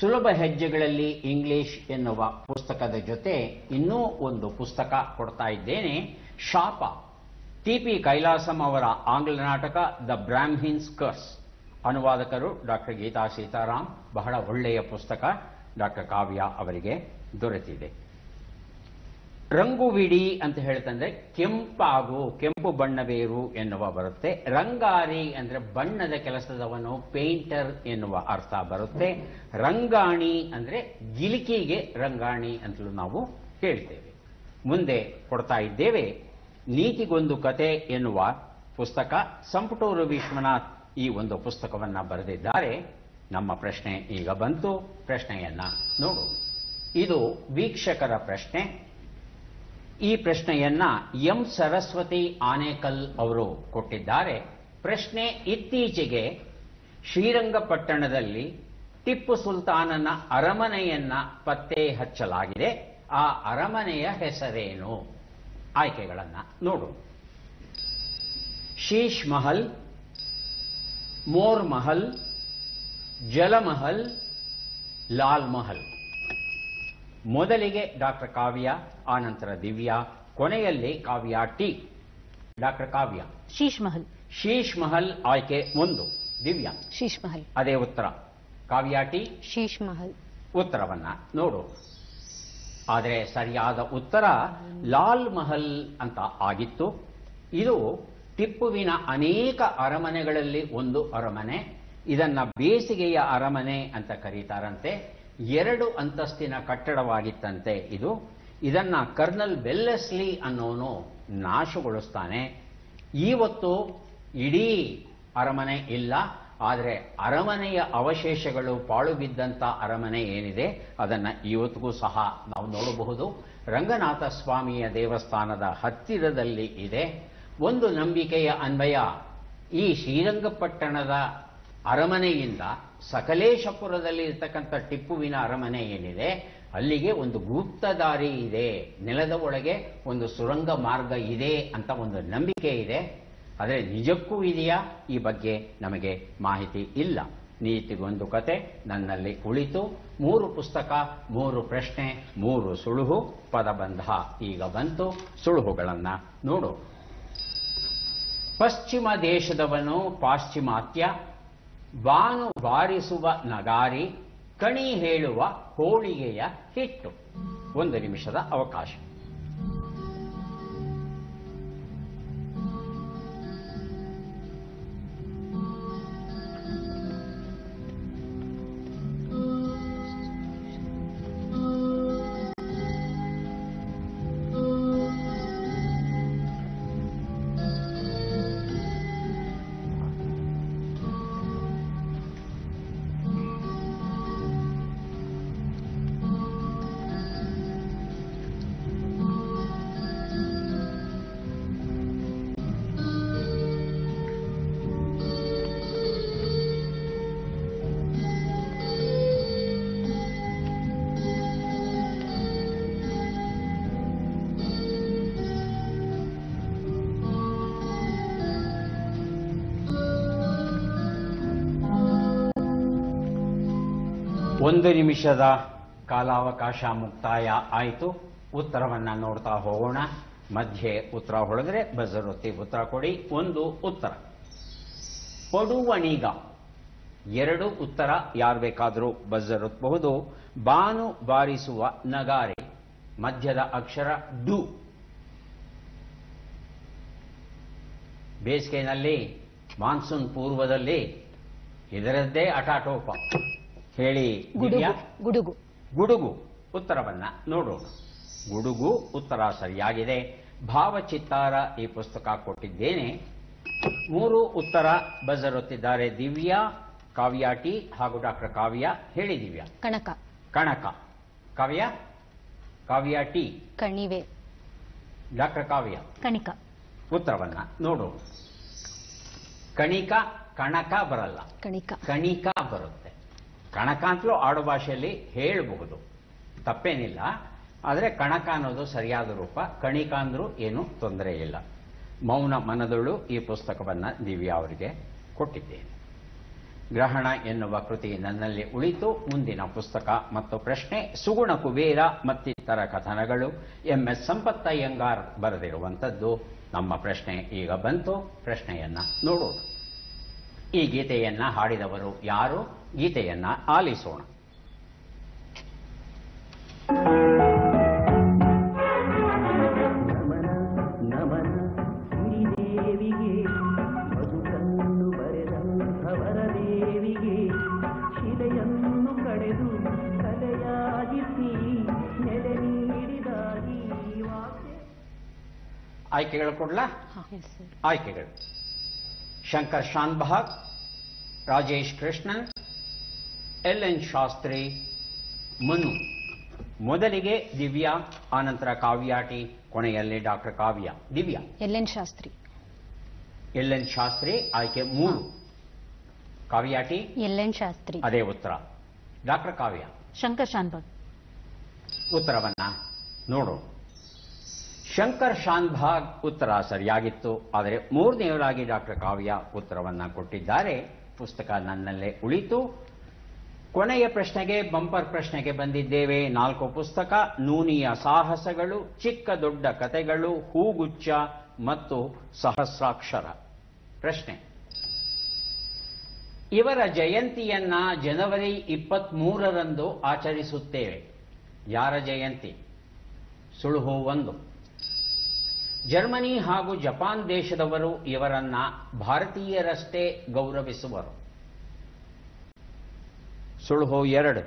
ಸುಲಭ ಹೆಜ್ಜೆಗಳಲ್ಲಿ ಇಂಗ್ಲಿಷ್ ಎನ್ನುವ ಪುಸ್ತಕದ ಜೊತೆ ಇನ್ನೂ ಒಂದು ಪುಸ್ತಕ ಕೊಡ್ತಾ ಇದ್ದೇನೆ. ಶಾಪ. ಟಿ ಪಿ ಕೈಲಾಸಂ ಅವರ ಆಂಗ್ಲ ನಾಟಕ ದ ಬ್ರಾಹ್ಮಿನ್ಸ್ ಕರ್ಸ್. ಅನುವಾದಕರು ಡಾಕ್ಟರ್ ಗೀತಾ ಸೀತಾರಾಮ್. ಬಹಳ ಒಳ್ಳೆಯ ಪುಸ್ತಕ ಡಾಕ್ಟರ್ ಕಾವ್ಯ ಅವರಿಗೆ ದೊರೆತಿದೆ. ರಂಗುವಿಡಿ ಅಂತ ಹೇಳ್ತಂದ್ರೆ ಕೆಂಪಾಗು, ಕೆಂಪು ಬಣ್ಣವೇರು ಎನ್ನುವ ಬರುತ್ತೆ. ರಂಗಾರಿ ಅಂದ್ರೆ ಬಣ್ಣದ ಕೆಲಸದವನು, ಪೇಂಟರ್ ಎನ್ನುವ ಅರ್ಥ ಬರುತ್ತೆ. ರಂಗಾಣಿ ಅಂದ್ರೆ ಗಿಲಿಕಿಗೆ ರಂಗಾಣಿ ಅಂತಲೂ ನಾವು ಹೇಳ್ತೇವೆ. ಮುಂದೆ ಕೊಡ್ತಾ ಇದ್ದೇವೆ. ನೀತಿಗೊಂದು ಕತೆ ಎನ್ನುವ ಪುಸ್ತಕ. ಸಂಪುಟೂರು ವಿಶ್ವನಾಥ್ ಈ ಒಂದು ಪುಸ್ತಕವನ್ನ ಬರೆದಿದ್ದಾರೆ. ನಮ್ಮ ಪ್ರಶ್ನೆ ಈಗ ಬಂತು. ಪ್ರಶ್ನೆಯನ್ನ ನೋಡು. ಇದು ವೀಕ್ಷಕರ ಪ್ರಶ್ನೆ. ಈ ಪ್ರಶ್ನೆಯನ್ನ ಎಂ ಸರಸ್ವತಿ ಆನೇಕಲ್ ಅವರು ಕೊಟ್ಟಿದ್ದಾರೆ. ಪ್ರಶ್ನೆ ಇತ್ತೀಚೆಗೆ ಶ್ರೀರಂಗಪಟ್ಟಣದಲ್ಲಿ ಟಿಪ್ಪು ಸುಲ್ತಾನನ ಅರಮನೆಯನ್ನ ಪತ್ತೆ ಹಚ್ಚಲಾಗಿದೆ. ಆ ಅರಮನೆಯ ಹೆಸರೇನು? ಆಯ್ಕೆಗಳನ್ನ ನೋಡು. ಶೀಶ್ ಮಹಲ್, ಮೋರ್ ಮಹಲ್, ಜಲಮಹಲ್, ಲಾಲ್ ಮಹಲ್. ಮೊದಲಿಗೆ ಡಾಕ್ಟರ್ ಕಾವ್ಯ ಆನಂತರ ದಿವ್ಯಾ ಕೊನೆಯಲ್ಲಿ ಕಾವ್ಯ ಟಿ. ಡಾಕ್ಟರ್ ಕಾವ್ಯ. ಶೀಶ್ ಮಹಲ್ ಶೀಶ್ ಮಹಲ್ ಆಯ್ಕೆ ಒಂದು. ದಿವ್ಯಾ. ಶೀಶ್ ಮಹಲ್ ಅದೇ ಉತ್ತರ. ಕಾವ್ಯ ಟಿ. ಶೀಶ್ ಮಹಲ್ ಉತ್ತರವನ್ನ ನೋಡು. ಆದರೆ ಸರಿಯಾದ ಉತ್ತರ ಲಾಲ್ ಮಹಲ್ ಅಂತ ಆಗಿತ್ತು. ಇದು ಟಿಪ್ಪುವಿನ ಅನೇಕ ಅರಮನೆಗಳಲ್ಲಿ ಒಂದು ಅರಮನೆ. ಇದನ್ನ ಬೇಸಿಗೆಯ ಅರಮನೆ ಅಂತ ಕರೀತಾರಂತೆ. ಎರಡು ಅಂತಸ್ತಿನ ಕಟ್ಟಡವಾಗಿತ್ತಂತೆ ಇದು. ಇದನ್ನ ಕರ್ನಲ್ ಬೆಲ್ಲೆಸ್ಲಿ ಅನ್ನೋನು ನಾಶಗೊಳಿಸ್ತಾನೆ. ಇವತ್ತು ಇಡೀ ಅರಮನೆ ಇಲ್ಲ, ಆದರೆ ಅರಮನೆಯ ಅವಶೇಷಗಳು ಪಾಳು ಬಿದ್ದಂತ ಅರಮನೆ ಏನಿದೆ ಅದನ್ನು ಇವತ್ತಿಗೂ ಸಹ ನಾವು ನೋಡಬಹುದು. ರಂಗನಾಥ ಸ್ವಾಮಿಯ ದೇವಸ್ಥಾನದ ಹತ್ತಿರದಲ್ಲಿ ಇದೆ. ಒಂದು ನಂಬಿಕೆಯ ಅನ್ವಯ ಈ ಶ್ರೀರಂಗಪಟ್ಟಣದ ಅರಮನೆಯಿಂದ ಸಕಲೇಶಪುರದಲ್ಲಿ ಇರ್ತಕ್ಕಂಥ ಟಿಪ್ಪುವಿನ ಅರಮನೆ ಏನಿದೆ, ಅಲ್ಲಿಗೆ ಒಂದು ಗುಪ್ತ ದಾರಿ ಇದೆ. ನೆಲದ ಒಳಗೆ ಒಂದು ಸುರಂಗ ಮಾರ್ಗ ಇದೆ ಅಂತ ಒಂದು ನಂಬಿಕೆ ಇದೆ. ಆದರೆ ನಿಜಕ್ಕೂ ಇದೆಯಾ? ಈ ಬಗ್ಗೆ ನಮಗೆ ಮಾಹಿತಿ ಇಲ್ಲ. ನೀತಿಗೊಂದು ಕತೆ ನನ್ನಲ್ಲಿ ಕುಳಿತು, ಮೂರು ಪುಸ್ತಕ, ಮೂರು ಪ್ರಶ್ನೆ, ಮೂರು ಸುಳುಹು, ಪದಬಂಧ. ಈಗ ಬಂತು ಸುಳುಹುಗಳನ್ನು ನೋಡು. ಪಶ್ಚಿಮ ದೇಶದವನು ಪಾಶ್ಚಿಮಾತ್ಯ ಬಾನು ಬಾರಿಸುವ ನಗಾರಿ ಕಣಿ ಹೇಳುವ ಹೋಳಿಗೆಯ ಹಿಟ್ಟು. ಒಂದು ನಿಮಿಷದ ಅವಕಾಶ. ಒಂದು ನಿಮಿಷದ ಕಾಲಾವಕಾಶ ಮುಕ್ತಾಯ ಆಯಿತು. ಉತ್ತರವನ್ನು ನೋಡ್ತಾ ಹೋಗೋಣ. ಮಧ್ಯೆ ಉತ್ತರ ಹೊಡೆದ್ರೆ ಬಜರೊತ್ತಿ ಉತ್ತರ ಕೊಡಿ. ಒಂದು ಉತ್ತರ. ಪಡುವಣಿಗ. ಎರಡು ಉತ್ತರ ಯಾರು ಬೇಕಾದರೂ ಬಜರೊತ್ತಬಹುದು ಬಾನು ಬಾರಿಸುವ ನಗಾರೆ. ಮಧ್ಯದ ಅಕ್ಷರ ಡು. ಬೇಸಿಗೆನಲ್ಲಿ ಮಾನ್ಸೂನ್ ಪೂರ್ವದಲ್ಲಿ ಇದರದ್ದೇ ಅಟಾಟೋಪ. ಹೇಳಿ? ಗುಡುಗು ಗುಡುಗು. ಗುಡುಗು ಉತ್ತರವನ್ನ ನೋಡೋಣ. ಗುಡುಗು ಉತ್ತರ ಸರಿಯಾಗಿದೆ. ಭಾವಚಿತ್ತಾರ ಈ ಪುಸ್ತಕ ಕೊಟ್ಟಿದ್ದೇನೆ. ಮೂರು ಉತ್ತರ ಬಜರುತ್ತಿದ್ದಾರೆ. ದಿವ್ಯಾ ಕಾವ್ಯ ಟಿ ಹಾಗೂ ಡಾಕ್ಟರ್ ಕಾವ್ಯ. ಹೇಳಿ ದಿವ್ಯ. ಕಣಕ. ಕಣಕ. ಕಾವ್ಯ? ಕಾವ್ಯ ಟಿ? ಕಣಿವೆ. ಡಾಕ್ಟರ್ ಕಾವ್ಯ? ಕಣಿಕ. ಉತ್ತರವನ್ನ ನೋಡೋಣ. ಕಣಿಕ ಕಣಕ ಬರಲ್ಲ. ಕಣಿಕ. ಕಣಿಕ ಬರುತ್ತೆ. ಕಣಕ ಅಂತಲೂ ಆಡು ಭಾಷೆಯಲ್ಲಿ ಹೇಳಬಹುದು. ತಪ್ಪೇನಿಲ್ಲ. ಆದರೆ ಕಣಕ ಅನ್ನೋದು ಸರಿಯಾದ ರೂಪ. ಕಣಿಕ ಅಂದರೂ ಏನು ತೊಂದರೆ ಇಲ್ಲ. ಮೌನ ಮನದಳು ಈ ಪುಸ್ತಕವನ್ನು ದಿವ್ಯಾ ಅವರಿಗೆ ಕೊಟ್ಟಿದ್ದೇನೆ. ಗ್ರಹಣ ಎನ್ನುವ ಕೃತಿ ನನ್ನಲ್ಲಿ ಉಳಿತು. ಮುಂದಿನ ಪುಸ್ತಕ ಮತ್ತು ಪ್ರಶ್ನೆ, ಸುಗುಣ ಕುಬೇರ ಮತ್ತಿತರ ಕಥನಗಳು. M S ಸಂಪತ್ತಯ್ಯಂಗಾರ್ ಬರೆದಿರುವಂಥದ್ದು. ನಮ್ಮ ಪ್ರಶ್ನೆ ಈಗ ಬಂತು. ಪ್ರಶ್ನೆಯನ್ನ ನೋಡೋಣ. ಈ ಗೀತೆಯನ್ನು ಹಾಡಿದವರು ಯಾರು? ಗೀತೆಯನ್ನ ಆಲಿಸೋಣ. ಆಯ್ಕೆಗಳು ಕೊಡ್ಲಾ. ಆಯ್ಕೆಗಳು. Shankar Shanbhag Rajesh Krishnan L N Shastri Manu. ಮೊದಲಿಗೆ ದಿವ್ಯಾ ಆನಂತರ ಕಾವ್ಯಾಟಿ ಕೊನೆಯಲ್ಲಿ doctor Kavya. Divya. L N Shastri. L N Shastri ಆಯ್ಕೆ ಮೂರು. ಕಾವ್ಯಾಟಿ. L N Shastri. ಅದೇ ಉತ್ತರ. ಡಾಕ್ಟರ್ ಕಾವ್ಯ. ಶಂಕರ್ ಶಾನ್ಭಾಗ್. ಉತ್ತರವನ್ನ ನೋಡು. ಶಂಕರ್ ಶಾನ್ಭಾಗ್ ಉತ್ತರ ಸರಿಯಾಗಿತ್ತು ಆದರೆ ಮೂರನೆಯವರಾಗಿ ಡಾಕ್ಟರ್ ಕಾವ್ಯ ಉತ್ತರವನ್ನ ಕೊಟ್ಟಿದ್ದಾರೆ. ಪುಸ್ತಕ ನನ್ನಲ್ಲೇ ಉಳಿತು. ಕೊನೆಯ ಪ್ರಶ್ನೆಗೆ, ಬಂಪರ್ ಪ್ರಶ್ನೆಗೆ ಬಂದಿದ್ದೇವೆ. ನಾಲ್ಕು ಪುಸ್ತಕ, ನೂನಿಯ ಸಾಹಸಗಳು, ಚಿಕ್ಕ ದೊಡ್ಡ ಕತೆಗಳು ಹೂಗುಚ್ಚ ಮತ್ತು ಸಹಸ್ರಾಕ್ಷರ. ಪ್ರಶ್ನೆ. ಇವರ ಜಯಂತಿಯನ್ನ ಜನವರಿ ಇಪ್ಪತ್ತ್ ಮೂರರಂದು ಆಚರಿಸುತ್ತೇವೆ. ಯಾರ ಜಯಂತಿ? ಸುಳುಹು ಒಂದು. ಜರ್ಮನಿ ಹಾಗೂ ಜಪಾನ್ ದೇಶದವರು ಇವರನ್ನ ಭಾರತೀಯರಷ್ಟೇ ಗೌರವಿಸುವರು. ಸುಳುಹು ಎರಡು.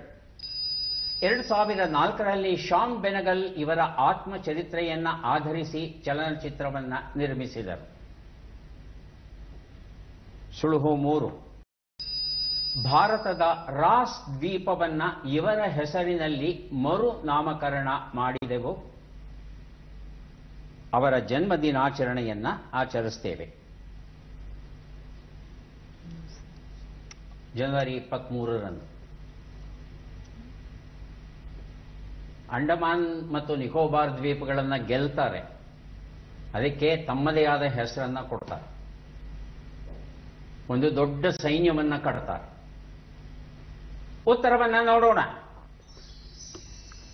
ಎರಡು ಸಾವಿರದ ನಾಲ್ಕರಲ್ಲಿ ಶಾನ್ ಬೆನಗಲ್ ಇವರ ಆತ್ಮಚರಿತ್ರೆಯನ್ನ ಆಧರಿಸಿ ಚಲನಚಿತ್ರವನ್ನ ನಿರ್ಮಿಸಿದರು. ಸುಳುಹು ಮೂರು. ಭಾರತದ ರಾಸ್ ದ್ವೀಪವನ್ನ ಇವರ ಹೆಸರಿನಲ್ಲಿ ಮರು ನಾಮಕರಣ ಮಾಡಿದೆವು. ಅವರ ಜನ್ಮದಿನಾಚರಣೆಯನ್ನ ಆಚರಿಸ್ತೇವೆ. ಜನವರಿ ಇಪ್ಪತ್ಮೂರರಂದು. ಅಂಡಮಾನ್ ಮತ್ತು ನಿಕೋಬಾರ್ ದ್ವೀಪಗಳನ್ನು ಗೆಲ್ತಾರೆ. ಅದಕ್ಕೆ ತಮ್ಮದೇ ಆದ ಹೆಸರನ್ನ ಕೊಡ್ತಾರೆ. ಒಂದು ದೊಡ್ಡ ಸೈನ್ಯವನ್ನು ಕಟ್ತಾರೆ. ಉತ್ತರವನ್ನ ನೋಡೋಣ.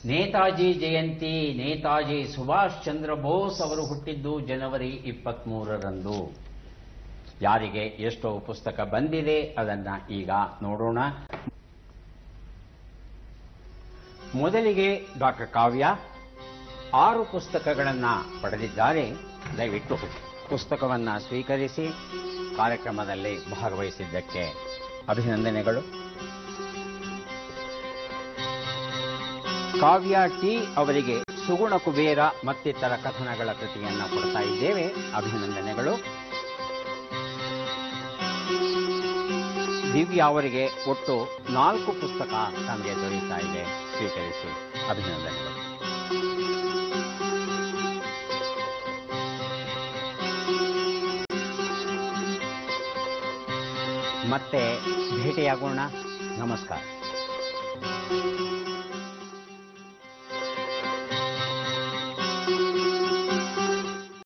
ನೇತಾಜಿ ಜಯಂತಿ, ನೇತಾಜಿ ಸುಭಾಷ್ ಚಂದ್ರ ಬೋಸ್ ಅವರು ಹುಟ್ಟಿದ್ದು ಜನವರಿ ಇಪ್ಪತ್ಮೂರರಂದು. ಯಾರಿಗೆ ಎಷ್ಟೋ ಪುಸ್ತಕ ಬಂದಿದೆ, ಅದನ್ನ ಈಗ ನೋಡೋಣ. ಮೊದಲಿಗೆ ಡಾಕ್ಟರ್ ಕಾವ್ಯ ಆರು ಪುಸ್ತಕಗಳನ್ನು ಪಡೆದಿದ್ದಾರೆ. ದಯವಿಟ್ಟು ಪುಸ್ತಕವನ್ನು ಸ್ವೀಕರಿಸಿ ಕಾರ್ಯಕ್ರಮದಲ್ಲಿ ಭಾಗವಹಿಸಿದ್ದಕ್ಕೆ ಅಭಿನಂದನೆಗಳು. ಕಾವ್ಯ ಟಿ ಅವರಿಗೆ ಸುಗುಣ ಕುಬೇರ ಮತ್ತಿತರ ಕಥನಗಳ ಕೃತಿಯನ್ನು ಕೊಡ್ತಾ ಇದ್ದೇವೆ. ಅಭಿನಂದನೆಗಳು. ದಿವ್ಯಾ ಅವರಿಗೆ ಒಟ್ಟು ನಾಲ್ಕು ಪುಸ್ತಕ ತಮಗೆ ದೊರೆಯುತ್ತಾ ಇದೆ. ಸ್ವೀಕರಿಸಿ ಅಭಿನಂದನೆಗಳು ಮತ್ತೆ ಭೇಟಿಯಾಗೋಣ ನಮಸ್ಕಾರ